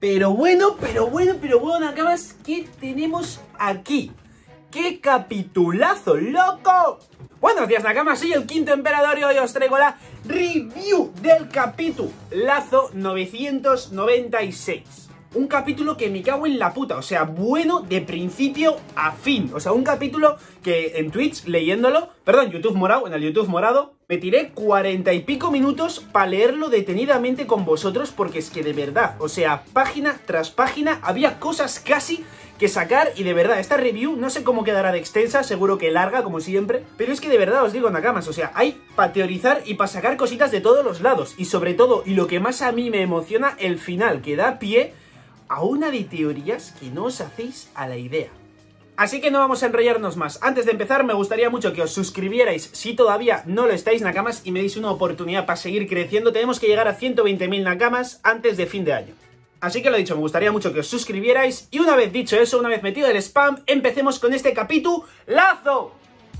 Pero bueno, pero bueno, pero bueno, Nakamas, ¿qué tenemos aquí? ¡Qué capitulazo, loco! Buenos días, Nakamas, soy el quinto emperador y hoy os traigo la review del capítulo Lazo 996 un capítulo que me cago en la puta, o sea, bueno de principio a fin. O sea, un capítulo que en Twitch, leyéndolo, perdón, YouTube morado, en el YouTube morado, me tiré cuarenta y pico minutos para leerlo detenidamente con vosotros porque es que de verdad, o sea, página tras página había cosas casi que sacar y de verdad, esta review no sé cómo quedará de extensa, seguro que larga como siempre, pero es que de verdad os digo Nakamas, o sea, hay para teorizar y para sacar cositas de todos los lados y sobre todo, y lo que más a mí me emociona, el final que da pie a una de teorías que no os hacéis a la idea. Así que no vamos a enrollarnos más. Antes de empezar, me gustaría mucho que os suscribierais si todavía no lo estáis, Nakamas, y me deis una oportunidad para seguir creciendo. Tenemos que llegar a 120.000 Nakamas antes de fin de año. Así que lo dicho, me gustaría mucho que os suscribierais. Y una vez dicho eso, una vez metido el spam, empecemos con este capítulo ¡Lazo!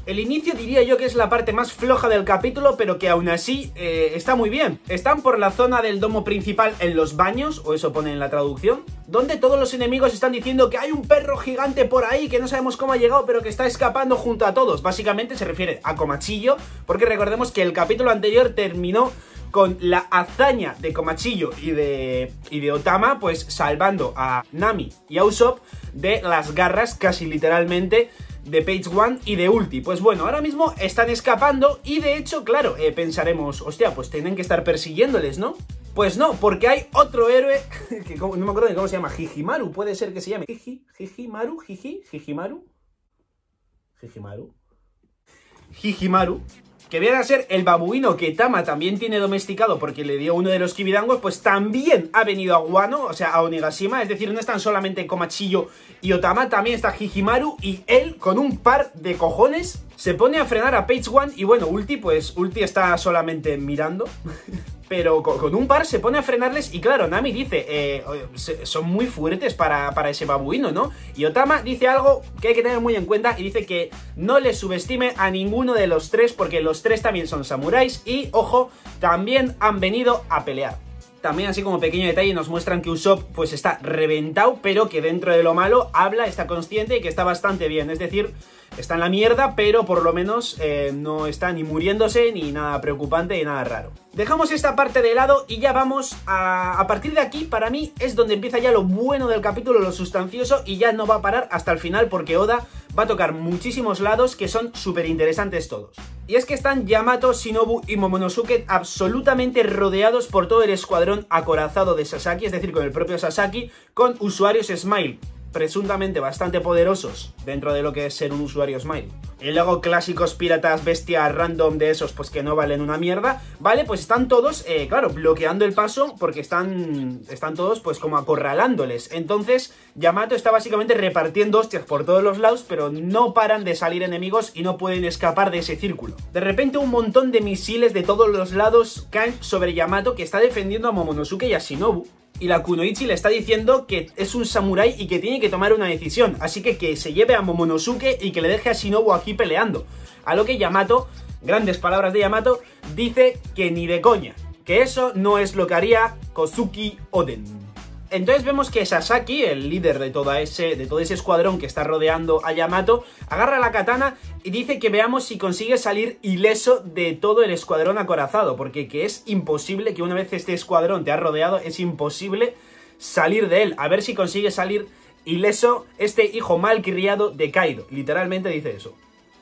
El inicio diría yo que es la parte más floja del capítulo, pero que aún así eh, está muy bien. Están por la zona del domo principal en los baños, o eso pone en la traducción, donde todos los enemigos están diciendo que hay un perro gigante por ahí que no sabemos cómo ha llegado, pero que está escapando junto a todos. Básicamente se refiere a Comachillo, porque recordemos que el capítulo anterior terminó con la hazaña de Comachillo y de, y de Otama, pues salvando a Nami y a Usopp de las garras casi literalmente de Page One y de Ulti. Pues bueno, ahora mismo están escapando y de hecho, claro, eh, pensaremos, hostia, pues tienen que estar persiguiéndoles, ¿no? Pues no, porque hay otro héroe, que no me acuerdo de cómo se llama, Hijimaru, puede ser que se llame. Jiji, Hijimaru, Jiji, Hijimaru. Hijimaru. Hijimaru, que viene a ser el babuino que Tama también tiene domesticado porque le dio uno de los Kibidangos, pues también ha venido a Guano, o sea, a Onigashima, es decir, no están solamente Komachillo y Otama, también está Hijimaru y él, con un par de cojones, se pone a frenar a Page One y bueno, Ulti, pues Ulti está solamente mirando. pero con, un par se pone a frenarles y claro, Nami dice, eh, son muy fuertes para, ese babuino, ¿no? Y Otama dice algo que hay que tener muy en cuenta y dice que no le subestime a ninguno de los tres porque los tres también son samuráis y, ojo, también han venido a pelear. También así como pequeño detalle nos muestran que Usopp pues está reventado, pero que dentro de lo malo habla, está consciente y que está bastante bien. Es decir, está en la mierda, pero por lo menos eh, no está ni muriéndose, ni nada preocupante, ni nada raro. Dejamos esta parte de lado y ya vamos a... A partir de aquí, para mí, es donde empieza ya lo bueno del capítulo, lo sustancioso, y ya no va a parar hasta el final porque Oda va a tocar muchísimos lados que son súper interesantes todos. Y es que están Yamato, Shinobu y Momonosuke absolutamente rodeados por todo el escuadrón acorazado de Sasaki, es decir, con el propio Sasaki, con usuarios Smile presuntamente bastante poderosos dentro de lo que es ser un usuario Smile. Y luego clásicos piratas bestia random de esos pues que no valen una mierda, ¿vale? Pues están todos, eh, claro, bloqueando el paso porque están, están todos pues como acorralándoles. Entonces Yamato está básicamente repartiendo hostias por todos los lados, pero no paran de salir enemigos y no pueden escapar de ese círculo. De repente un montón de misiles de todos los lados caen sobre Yamato que está defendiendo a Momonosuke y a Shinobu y la Kunoichi le está diciendo que es un samurái y que tiene que tomar una decisión. Así que que se lleve a Momonosuke y que le deje a Shinobu aquí peleando. A lo que Yamato, grandes palabras de Yamato, dice que ni de coña. Que eso no es lo que haría Kosuki Oden. Entonces vemos que Sasaki, el líder de, toda ese, de todo ese escuadrón que está rodeando a Yamato, agarra la katana y dice que veamos si consigue salir ileso de todo el escuadrón acorazado, porque que es imposible que una vez este escuadrón te ha rodeado, es imposible salir de él. A ver si consigue salir ileso este hijo mal criado de Kaido. Literalmente dice eso.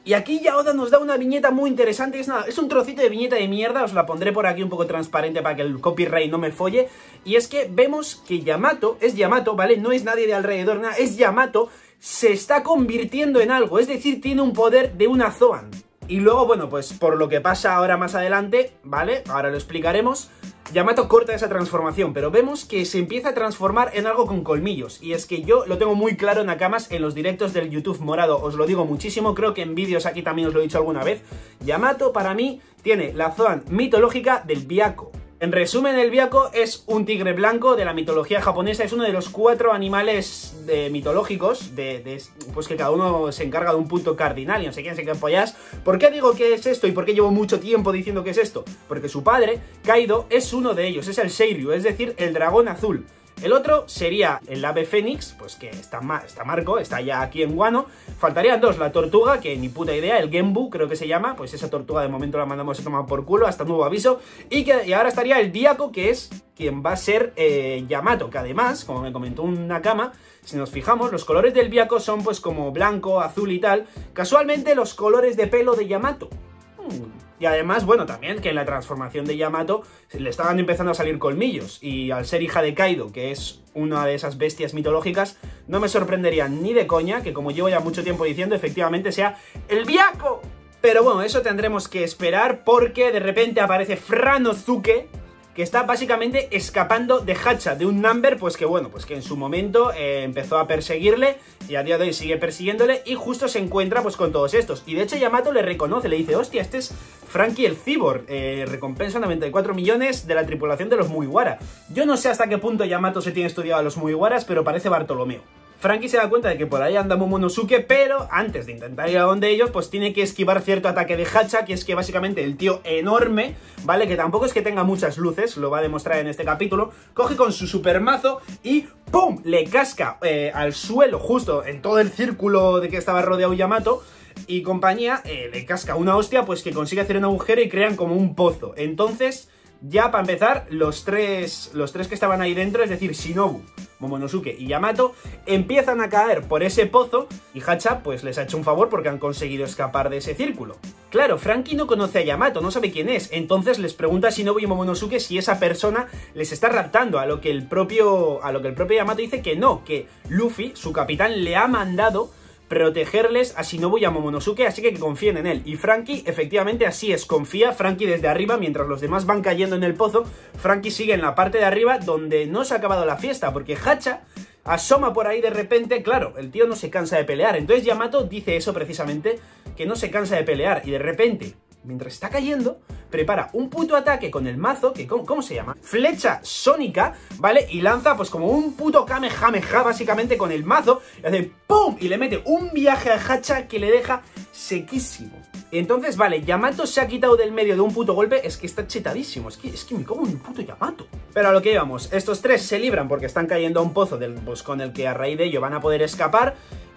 Y aquí ya Oda nos da una viñeta muy interesante, es, es un trocito de viñeta de mierda, os la pondré por aquí un poco transparente para que el copyright no me folle. Y es que vemos que Yamato, es Yamato, ¿vale? No es nadie de alrededor, nada, es Yamato, se está convirtiendo en algo, es decir, tiene un poder de una Zoan. Y luego, bueno, pues por lo que pasa ahora más adelante, ¿vale? Ahora lo explicaremos. Yamato corta esa transformación, pero vemos que se empieza a transformar en algo con colmillos. Y es que yo lo tengo muy claro Nakamas en los directos del YouTube morado, os lo digo muchísimo, creo que en vídeos aquí también os lo he dicho alguna vez. Yamato para mí tiene la zona mitológica del Biako. En resumen, el Biako es un tigre blanco de la mitología japonesa, es uno de los cuatro animales mitológicos, de, pues que cada uno se encarga de un punto cardinal y no sé quién se qué apoyas. ¿Por qué digo que es esto y por qué llevo mucho tiempo diciendo que es esto? Porque su padre, Kaido, es uno de ellos, es el Seiryu, es decir, el dragón azul. El otro sería el ave fénix, pues que está, está Marco, está ya aquí en Guano. Faltarían dos, la tortuga, que ni puta idea, el Genbu creo que se llama, pues esa tortuga de momento la mandamos a tomar por culo, hasta nuevo aviso. Y, que, y ahora estaría el Diaco, que es quien va a ser eh, Yamato, que además, como me comentó una cama, si nos fijamos, los colores del Diaco son pues como blanco, azul y tal, casualmente los colores de pelo de Yamato. Hmm. Y además, bueno, también que en la transformación de Yamato le estaban empezando a salir colmillos. Y al ser hija de Kaido, que es una de esas bestias mitológicas, no me sorprendería ni de coña que, como llevo ya mucho tiempo diciendo, efectivamente sea el Biako. Pero bueno, eso tendremos que esperar porque de repente aparece Franozuke que está básicamente escapando de Hacha, de un number, pues que bueno, pues que en su momento eh, empezó a perseguirle y a día de hoy sigue persiguiéndole y justo se encuentra pues con todos estos. Y de hecho Yamato le reconoce, le dice, hostia, este es Frankie el Cyborg, eh, recompensa 94 millones de la tripulación de los Mugiwara. Yo no sé hasta qué punto Yamato se tiene estudiado a los Mugiwaras, pero parece Bartolomeo. Frankie se da cuenta de que por ahí anda Momonosuke, pero antes de intentar ir a donde ellos, pues tiene que esquivar cierto ataque de Hacha, que es que básicamente el tío enorme, ¿vale? Que tampoco es que tenga muchas luces, lo va a demostrar en este capítulo, coge con su supermazo y ¡pum! Le casca eh, al suelo, justo en todo el círculo de que estaba rodeado Yamato, y compañía, eh, le casca una hostia, pues que consigue hacer un agujero y crean como un pozo. Entonces, ya para empezar, los tres, los tres que estaban ahí dentro, es decir, Shinobu, Momonosuke y Yamato, empiezan a caer por ese pozo y Hacha pues les ha hecho un favor porque han conseguido escapar de ese círculo. Claro, Frankie no conoce a Yamato, no sabe quién es, entonces les pregunta a Shinobu y Momonosuke si esa persona les está raptando, a lo que el propio, a lo que el propio Yamato dice que no, que Luffy, su capitán, le ha mandado protegerles a Shinobu y a Momonosuke, así que que confíen en él. Y Frankie, efectivamente, así es, confía Frankie desde arriba, mientras los demás van cayendo en el pozo, Frankie sigue en la parte de arriba donde no se ha acabado la fiesta, porque Hacha asoma por ahí de repente, claro, el tío no se cansa de pelear, entonces Yamato dice eso precisamente, que no se cansa de pelear, y de repente mientras está cayendo, prepara un puto ataque con el mazo, que ¿cómo, se llama? Flecha sónica, ¿vale? Y lanza pues como un puto Kamehameha básicamente con el mazo, y hace ¡pum! Y le mete un viaje a Hacha que le deja sequísimo. Entonces, vale, Yamato se ha quitado del medio de un puto golpe, es que está chetadísimo, es que, es que me como un puto Yamato. Pero a lo que íbamos, estos tres se libran porque están cayendo a un pozo del, pues, con el que a raíz de ello van a poder escapar,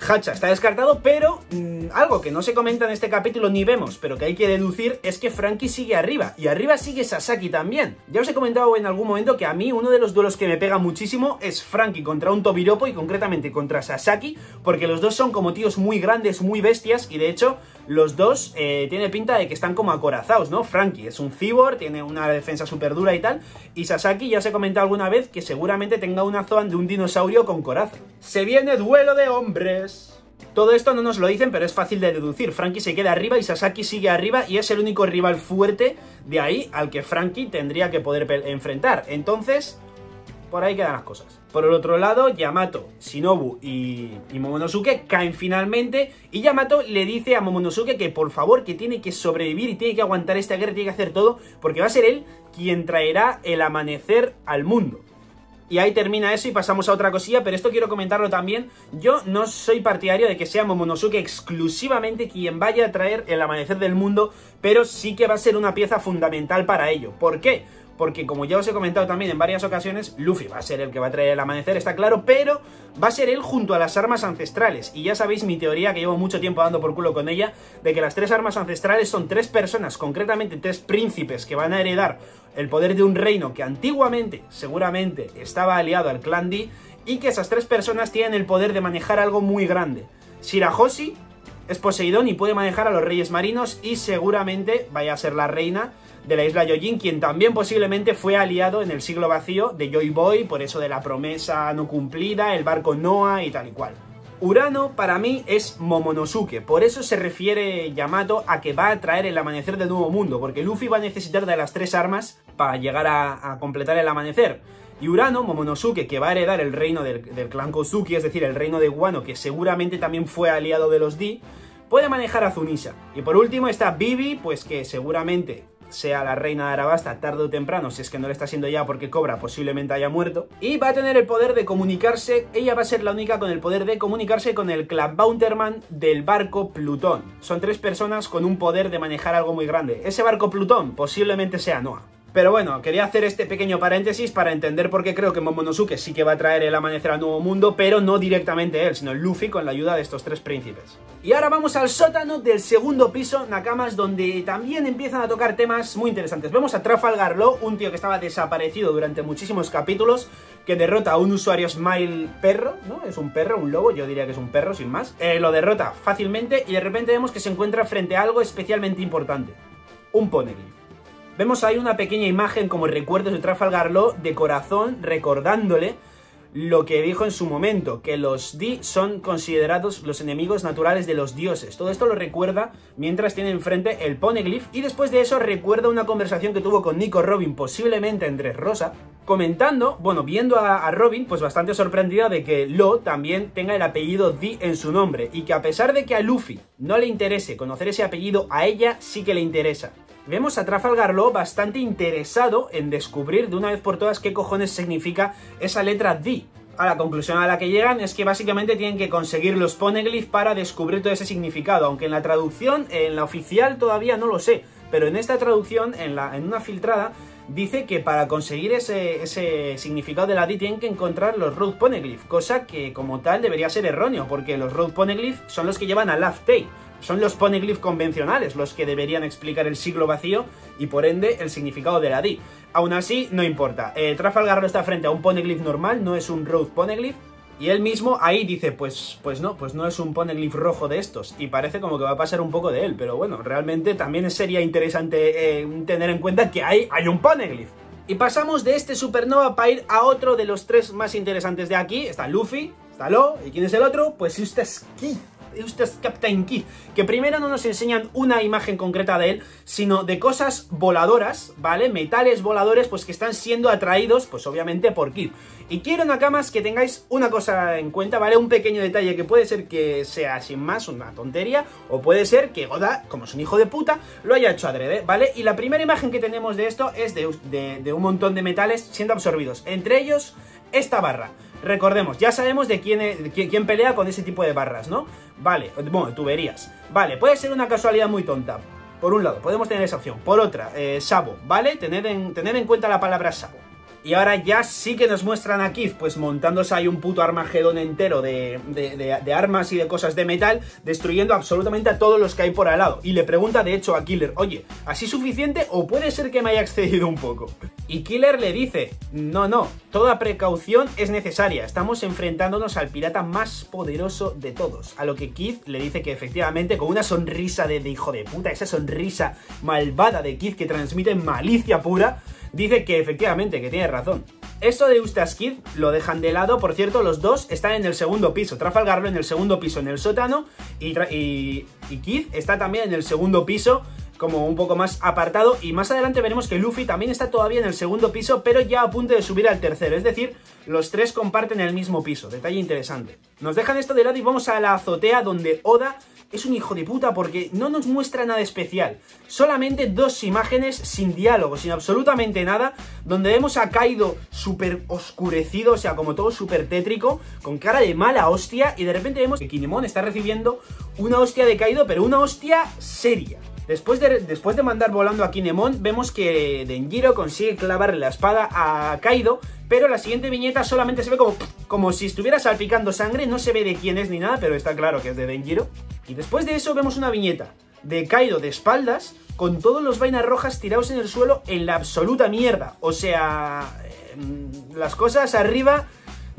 Hacha está descartado, pero mm, algo que no se comenta en este capítulo ni vemos, pero que hay que deducir, es que Frankie sigue arriba. Y arriba sigue Sasaki también. Ya os he comentado en algún momento que a mí uno de los duelos que me pega muchísimo es Frankie contra un Tobiropo y concretamente contra Sasaki, porque los dos son como tíos muy grandes, muy bestias, y de hecho los dos eh, tiene pinta de que están como acorazados, ¿no? Frankie es un cyborg, tiene una defensa súper dura y tal, y Sasaki ya os he comentado alguna vez que seguramente tenga una Zoan de un dinosaurio con coraza. Se viene duelo de hombres. Todo esto no nos lo dicen, pero es fácil de deducir. Frankie se queda arriba y Sasaki sigue arriba y es el único rival fuerte de ahí al que Frankie tendría que poder enfrentar. Entonces, por ahí quedan las cosas. Por el otro lado, Yamato, Shinobu y, Momonosuke caen finalmente y Yamato le dice a Momonosuke que por favor que tiene que sobrevivir y tiene que aguantar esta guerra, tiene que hacer todo porque va a ser él quien traerá el amanecer al mundo. Y ahí termina eso y pasamos a otra cosilla, pero esto quiero comentarlo también. Yo no soy partidario de que sea Momonosuke exclusivamente quien vaya a traer el amanecer del mundo, pero sí que va a ser una pieza fundamental para ello. ¿Por qué? Porque como ya os he comentado también en varias ocasiones, Luffy va a ser el que va a traer el amanecer, está claro, pero va a ser él junto a las armas ancestrales. Y ya sabéis mi teoría, que llevo mucho tiempo dando por culo con ella, de que las tres armas ancestrales son tres personas, concretamente tres príncipes, que van a heredar el poder de un reino que antiguamente, seguramente, estaba aliado al clan D, y que esas tres personas tienen el poder de manejar algo muy grande. Shirahoshi es Poseidón y puede manejar a los reyes marinos y seguramente vaya a ser la reina de la isla Yojin, quien también posiblemente fue aliado en el siglo vacío de Joy Boy, por eso de la promesa no cumplida, el barco Noah y tal y cual. Urano para mí es Momonosuke, por eso se refiere Yamato a que va a traer el amanecer del nuevo mundo, porque Luffy va a necesitar de las tres armas para llegar a, completar el amanecer. Y Urano, Momonosuke, que va a heredar el reino del, clan Kozuki, es decir, el reino de Guano, que seguramente también fue aliado de los Di, puede manejar a Zunisha. Y por último está Bibi, pues que seguramente sea la reina de Arabasta tarde o temprano, si es que no le está siendo ya porque Cobra posiblemente haya muerto, y va a tener el poder de comunicarse, ella va a ser la única con el poder de comunicarse con el Club Bounterman del barco Plutón. Son tres personas con un poder de manejar algo muy grande. Ese barco Plutón posiblemente sea Noah. Pero bueno, quería hacer este pequeño paréntesis para entender por qué creo que Momonosuke sí que va a traer el amanecer al nuevo mundo, pero no directamente él, sino Luffy con la ayuda de estos tres príncipes. Y ahora vamos al sótano del segundo piso, Nakamas, donde también empiezan a tocar temas muy interesantes. Vemos a Trafalgar Law, un tío que estaba desaparecido durante muchísimos capítulos, que derrota a un usuario Smile perro, ¿no? Es un perro, un lobo, yo diría que es un perro, sin más. Eh, lo derrota fácilmente y de repente vemos que se encuentra frente a algo especialmente importante. Un poneglyph. Vemos ahí una pequeña imagen como recuerdos de Trafalgar Law de corazón recordándole lo que dijo en su momento, que los Di son considerados los enemigos naturales de los dioses. Todo esto lo recuerda mientras tiene enfrente el Poneglyph y después de eso recuerda una conversación que tuvo con Nico Robin, posiblemente entre Rosa, comentando, bueno, viendo a, a, Robin, pues bastante sorprendida de que Lo también tenga el apellido Di en su nombre y que a pesar de que a Luffy no le interese conocer ese apellido, a ella sí que le interesa vemos a Trafalgar bastante interesado en descubrir de una vez por todas qué cojones significa esa letra D. A la conclusión a la que llegan es que básicamente tienen que conseguir los poneglyphs para descubrir todo ese significado, aunque en la traducción, en la oficial todavía no lo sé, pero en esta traducción, en, la, en una filtrada, dice que para conseguir ese, ese significado de la D tienen que encontrar los Road Poneglyph, cosa que como tal debería ser erróneo, porque los Road Poneglyph son los que llevan a Laugh son los poneglyphs convencionales los que deberían explicar el siglo vacío y por ende el significado de la D. Aún así, no importa. Eh, Trafalgar está frente a un poneglyph normal, no es un road poneglyph. Y él mismo ahí dice, pues, pues no, pues no es un poneglyph rojo de estos. Y parece como que va a pasar un poco de él. Pero bueno, realmente también sería interesante eh, tener en cuenta que hay, hay un poneglyph. Y pasamos de este supernova para ir a otro de los tres más interesantes de aquí. Está Luffy, está Lo, ¿y quién es el otro? Pues este es Keith es Captain Keith, que primero no nos enseñan una imagen concreta de él, sino de cosas voladoras, ¿vale? Metales voladores, pues que están siendo atraídos, pues obviamente por Keith. Y quiero, Nakamas, que tengáis una cosa en cuenta, ¿vale? Un pequeño detalle que puede ser que sea sin más una tontería, o puede ser que Oda, como es un hijo de puta, lo haya hecho adrede, ¿vale? Y la primera imagen que tenemos de esto es de, de un montón de metales siendo absorbidos, entre ellos esta barra. Recordemos, ya sabemos de quién, quién, pelea con ese tipo de barras, ¿no? Vale, bueno, tuberías. Vale, puede ser una casualidad muy tonta. Por un lado, podemos tener esa opción. Por otra, eh, Sabo, ¿vale? Tener en, tener en cuenta la palabra Sabo. Y ahora ya sí que nos muestran a Keith, pues montándose ahí un puto armagedón entero de, de, armas y de cosas de metal, destruyendo absolutamente a todos los que hay por al lado. Y le pregunta de hecho a Killer, oye, ¿así suficiente o puede ser que me haya excedido un poco? Y Killer le dice, no, no, toda precaución es necesaria, estamos enfrentándonos al pirata más poderoso de todos. A lo que Keith le dice que efectivamente, con una sonrisa de, hijo de puta, esa sonrisa malvada de Keith que transmite malicia pura, dice que efectivamente, que tiene razón. Esto de Eustace Kid lo dejan de lado, por cierto, los dos están en el segundo piso. Trafalgar en el segundo piso, en el sótano, y, y, Kid está también en el segundo piso, como un poco más apartado. Y más adelante veremos que Luffy también está todavía en el segundo piso, pero ya a punto de subir al tercero. Es decir, los tres comparten el mismo piso. Detalle interesante. Nos dejan esto de lado y vamos a la azotea donde Oda es un hijo de puta porque no nos muestra nada especial. Solamente dos imágenes sin diálogo, sin absolutamente nada, donde vemos a Kaido súper oscurecido, o sea, como todo súper tétrico, con cara de mala hostia, y de repente vemos que Kinemon está recibiendo una hostia de Kaido, pero una hostia seria. Después de, después de mandar volando a Kinemon, vemos que Denjiro consigue clavarle la espada a Kaido, pero la siguiente viñeta solamente se ve como, como si estuviera salpicando sangre, no se ve de quién es ni nada, pero está claro que es de Denjiro. Y después de eso vemos una viñeta de Kaido de espaldas, con todos los vainas rojas tirados en el suelo en la absoluta mierda. O sea, em, las cosas arriba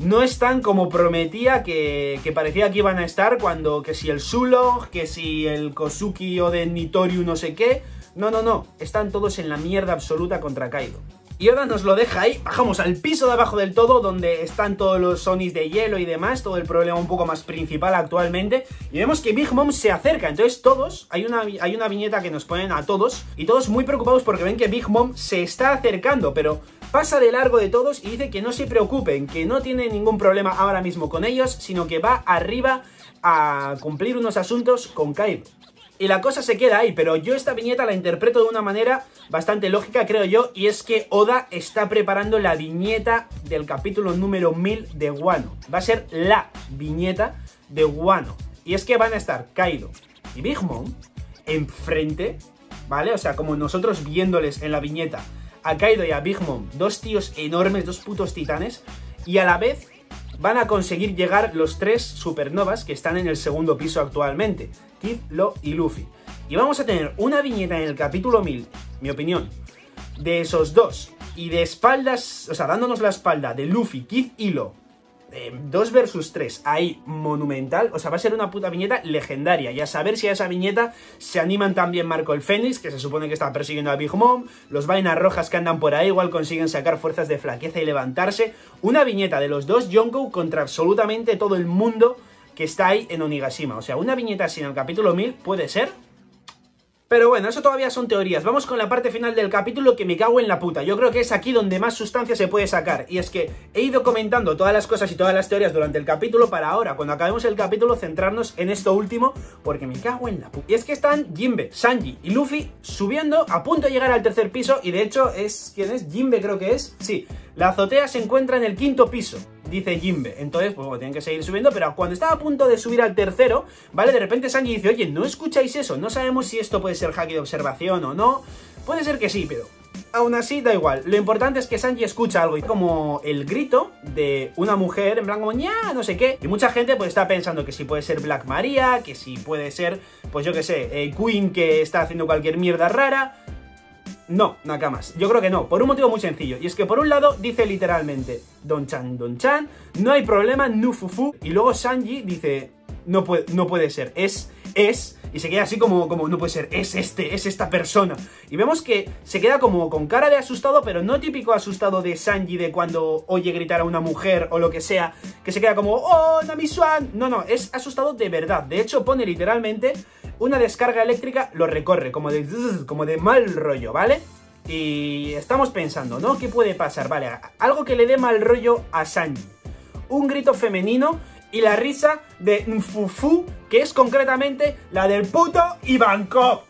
no están como prometía que, parecía que iban a estar cuando que si el Sulo, que si el Kosuki o de Nitoriu no sé qué. No, no, no, están todos en la mierda absoluta contra Kaido. Y ahora nos lo deja ahí, bajamos al piso de abajo del todo, donde están todos los Sonys de hielo y demás, todo el problema un poco más principal actualmente, y vemos que Big Mom se acerca, entonces todos, hay una, hay una viñeta que nos ponen a todos, y todos muy preocupados porque ven que Big Mom se está acercando, pero pasa de largo de todos y dice que no se preocupen, que no tiene ningún problema ahora mismo con ellos, sino que va arriba a cumplir unos asuntos con Kaido. Y la cosa se queda ahí, pero yo esta viñeta la interpreto de una manera bastante lógica, creo yo, y es que Oda está preparando la viñeta del capítulo número 1000 de Wano. Va a ser la viñeta de Wano. Y es que van a estar Kaido y Big Mom enfrente, ¿vale? O sea, como nosotros viéndoles en la viñeta a Kaido y a Big Mom, dos tíos enormes, dos putos titanes, y a la vez van a conseguir llegar los tres supernovas que están en el segundo piso actualmente, Kid, Lo y Luffy. Y vamos a tener una viñeta en el capítulo 1000, mi opinión, de esos dos, y de espaldas, o sea, dándonos la espalda de Luffy, Kid y Lo, 2 eh, versus 3 ahí monumental, o sea, va a ser una puta viñeta legendaria. Y a saber si a esa viñeta se animan también Marco el Fénix, que se supone que está persiguiendo a Big Mom, los vainas rojas que andan por ahí, igual consiguen sacar fuerzas de flaqueza y levantarse. Una viñeta de los dos Yonko contra absolutamente todo el mundo que está ahí en Onigashima. O sea, una viñeta en el capítulo 1000 puede ser pero bueno, eso todavía son teorías. Vamos con la parte final del capítulo que me cago en la puta. Yo creo que es aquí donde más sustancia se puede sacar. Y es que he ido comentando todas las cosas y todas las teorías durante el capítulo para ahora, cuando acabemos el capítulo, centrarnos en esto último, porque me cago en la puta. Y es que están Jimbe, Sanji y Luffy subiendo a punto de llegar al tercer piso. Y de hecho es... ¿Quién es? Jimbe creo que es. Sí, la azotea se encuentra en el quinto piso dice Jimbe. Entonces, pues bueno, tienen que seguir subiendo, pero cuando estaba a punto de subir al tercero, ¿vale? De repente Sanji dice, oye, ¿no escucháis eso? No sabemos si esto puede ser hacky de observación o no. Puede ser que sí, pero aún así da igual. Lo importante es que Sanji escucha algo, y como el grito de una mujer, en plan como ña, no sé qué. Y mucha gente pues está pensando que si puede ser Black Maria, que si puede ser, pues yo qué sé, eh, Queen que está haciendo cualquier mierda rara. No, Nakamas, yo creo que no, por un motivo muy sencillo, y es que por un lado dice literalmente Don Chan, Don Chan, no hay problema, Nufufu, y luego Sanji dice, no puede, no puede ser, es, es, y se queda así como, como, no puede ser, es este, es esta persona. Y vemos que se queda como con cara de asustado, pero no típico asustado de Sanji de cuando oye gritar a una mujer o lo que sea, que se queda como, oh, Namiswan, no, no, es asustado de verdad, de hecho pone literalmente una descarga eléctrica lo recorre, como de, como de mal rollo, ¿vale? Y estamos pensando, ¿no? ¿Qué puede pasar? Vale, algo que le dé mal rollo a Sanji. Un grito femenino y la risa de Nfufu, que es concretamente la del puto Ivankov.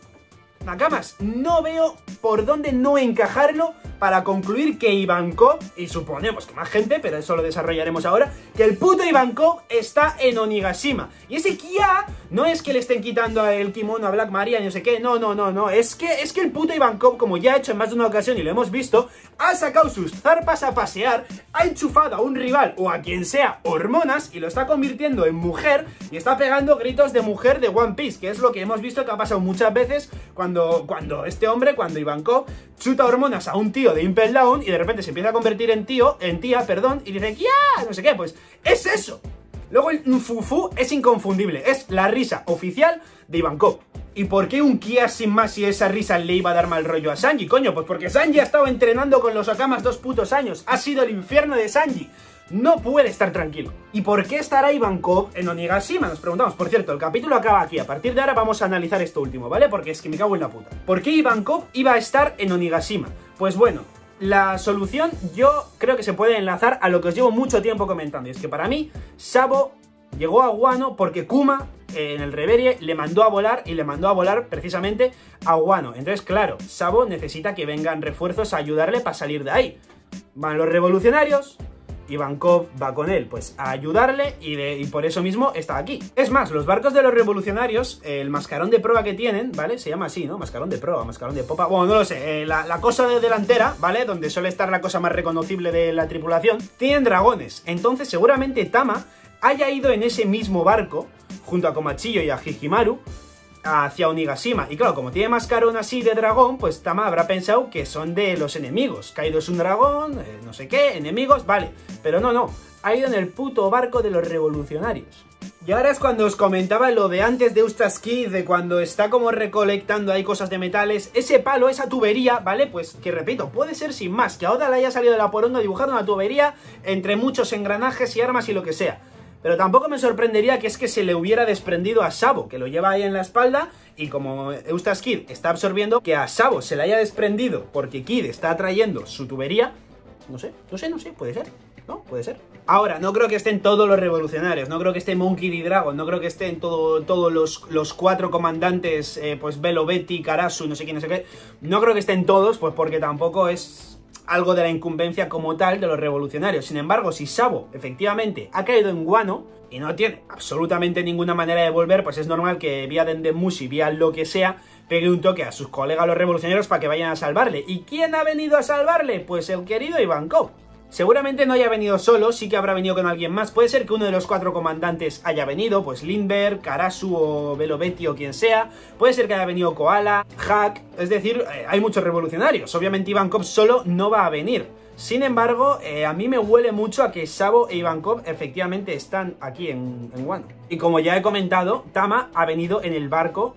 Nakamas, no veo por dónde no encajarlo para concluir que Ivankov, y suponemos que más gente, pero eso lo desarrollaremos ahora, que el puto Ivankov está en Onigashima. Y ese Kia no es que le estén quitando el kimono a Black Maria no sé qué, no, no, no, no, es que, es que el puto Ivankov, como ya ha hecho en más de una ocasión y lo hemos visto, ha sacado sus zarpas a pasear, ha enchufado a un rival o a quien sea hormonas y lo está convirtiendo en mujer y está pegando gritos de mujer de One Piece, que es lo que hemos visto que ha pasado muchas veces cuando, cuando este hombre, cuando Ivankov chuta hormonas a un tío de Impel Down y de repente se empieza a convertir en tío, en tía, perdón, y dice, ¡ya! No sé qué, pues es eso. Luego el Fufu es inconfundible, es la risa oficial de Ivankov. ¿Y por qué un Kia sin más si esa risa le iba a dar mal rollo a Sanji? Coño, pues porque Sanji ha estado entrenando con los Okamas dos putos años. Ha sido el infierno de Sanji. No puede estar tranquilo. ¿Y por qué estará Ivankov en Onigashima? Nos preguntamos. Por cierto, el capítulo acaba aquí. A partir de ahora vamos a analizar esto último, ¿vale? Porque es que me cago en la puta. ¿Por qué Ivankov iba a estar en Onigashima? Pues bueno, la solución yo creo que se puede enlazar a lo que os llevo mucho tiempo comentando. Y es que para mí, Sabo llegó a Guano porque Kuma en el Reverie le mandó a volar y le mandó a volar precisamente a Guano. Entonces, claro, Sabo necesita que vengan refuerzos a ayudarle para salir de ahí. Van los revolucionarios, Ivankov va con él, pues a ayudarle y, por eso mismo está aquí. Es más, los barcos de los revolucionarios, el mascarón de proa que tienen, ¿vale? Se llama así, ¿no? Mascarón de proa, mascarón de popa, bueno, no lo sé, eh, la, la, cosa de delantera, ¿vale? Donde suele estar la cosa más reconocible de la tripulación, tienen dragones. Entonces seguramente Tama haya ido en ese mismo barco, junto a Komachillo y a Hijimaru, hacia Onigashima. Y claro, como tiene mascarón así de dragón, pues Tama habrá pensado que son de los enemigos. Kaido es un dragón, eh, no sé qué, enemigos, vale. Pero no, no, ha ido en el puto barco de los revolucionarios. Y ahora es cuando os comentaba lo de antes de Eustace Kid, de cuando está como recolectando ahí cosas de metales, ese palo, esa tubería, ¿vale? Pues que repito, puede ser sin más, que ahora le haya salido de la poronga dibujando una tubería entre muchos engranajes y armas y lo que sea. Pero tampoco me sorprendería que es que se le hubiera desprendido a Sabo, que lo lleva ahí en la espalda, y como Eustace Kid está absorbiendo, que a Sabo se le haya desprendido porque Kid está atrayendo su tubería. No sé, no sé, no sé, puede ser. ¿No? Puede ser. Ahora, no creo que estén todos los revolucionarios, no creo que esté Monkey D. Dragon, no creo que estén todo, todos los, los, cuatro comandantes, eh, pues Velo, Betty, Karasu, no sé quién, no sé qué. No creo que estén todos, pues porque tampoco es algo de la incumbencia como tal de los revolucionarios. Sin embargo, si Sabo efectivamente ha caído en guano y no tiene absolutamente ninguna manera de volver, pues es normal que vía Dendemushi, vía lo que sea, pegue un toque a sus colegas los revolucionarios para que vayan a salvarle. ¿Y quién ha venido a salvarle? Pues el querido Ivankov. Seguramente no haya venido solo, sí que habrá venido con alguien más. Puede ser que uno de los cuatro comandantes haya venido, pues Lindbergh, Karasu o Velovetti o quien sea. Puede ser que haya venido Koala, Hack, es decir, eh, hay muchos revolucionarios. Obviamente Ivankov solo no va a venir. Sin embargo, eh, a mí me huele mucho a que Sabo e Ivankov efectivamente están aquí en, en Wano. Y como ya he comentado, Tama ha venido en el barco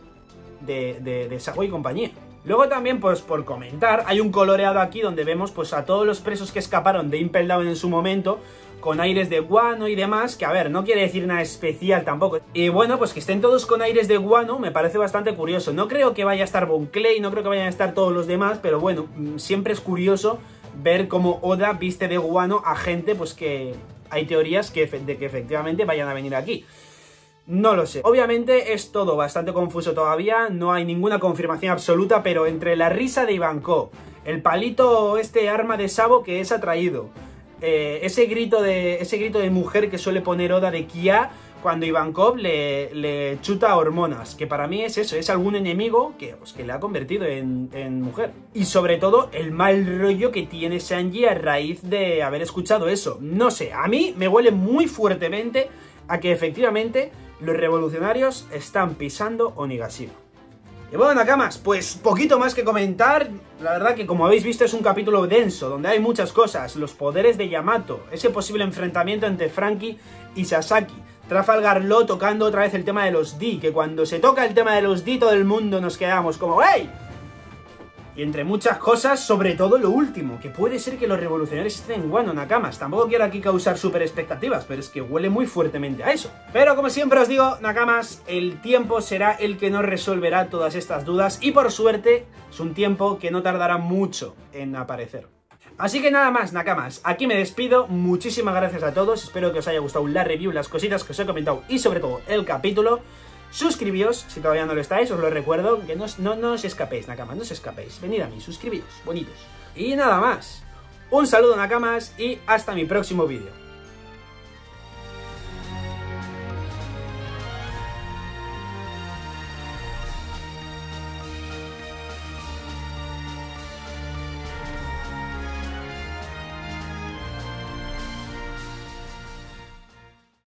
de, de Sabo y compañía. Luego también, pues por comentar, hay un coloreado aquí donde vemos pues a todos los presos que escaparon de Impel Down en su momento, con aires de guano y demás, que a ver, no quiere decir nada especial tampoco. Y bueno, pues que estén todos con aires de guano me parece bastante curioso. No creo que vaya a estar Bon Clay, no creo que vayan a estar todos los demás, pero bueno, mm, siempre es curioso ver cómo Oda viste de guano a gente pues que hay teorías de que efectivamente vayan a venir aquí. No lo sé. Obviamente es todo bastante confuso todavía, no hay ninguna confirmación absoluta, pero entre la risa de Ivankov, el palito, este arma de Sabo que es atraído, eh, ese, grito de, ese grito de mujer que suele poner Oda de Kia cuando Ivankov le, le chuta hormonas, que para mí es eso, es algún enemigo que, pues, que le ha convertido en, en, mujer. Y sobre todo el mal rollo que tiene Sanji a raíz de haber escuchado eso. No sé, a mí me huele muy fuertemente a que efectivamente los revolucionarios están pisando Onigashima. Y bueno, Nakamas, pues poquito más que comentar. La verdad que como habéis visto es un capítulo denso, donde hay muchas cosas. Los poderes de Yamato, ese posible enfrentamiento entre Frankie y Sasaki. Trafalgar Law tocando otra vez el tema de los D, que cuando se toca el tema de los D todo el mundo nos quedamos como ¡Ey! Y entre muchas cosas, sobre todo lo último, que puede ser que los revolucionarios estén en Wano Nakamas. Tampoco quiero aquí causar super expectativas, pero es que huele muy fuertemente a eso. Pero como siempre os digo, Nakamas, el tiempo será el que nos resolverá todas estas dudas y por suerte es un tiempo que no tardará mucho en aparecer. Así que nada más, Nakamas, aquí me despido, muchísimas gracias a todos, espero que os haya gustado la review, las cositas que os he comentado y sobre todo el capítulo. Suscribíos, si todavía no lo estáis, os lo recuerdo, que no, no, no os escapéis, Nakamas, no os escapéis. Venid a mí, suscribíos, bonitos. Y nada más. Un saludo, Nakamas, y hasta mi próximo vídeo.